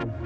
Thank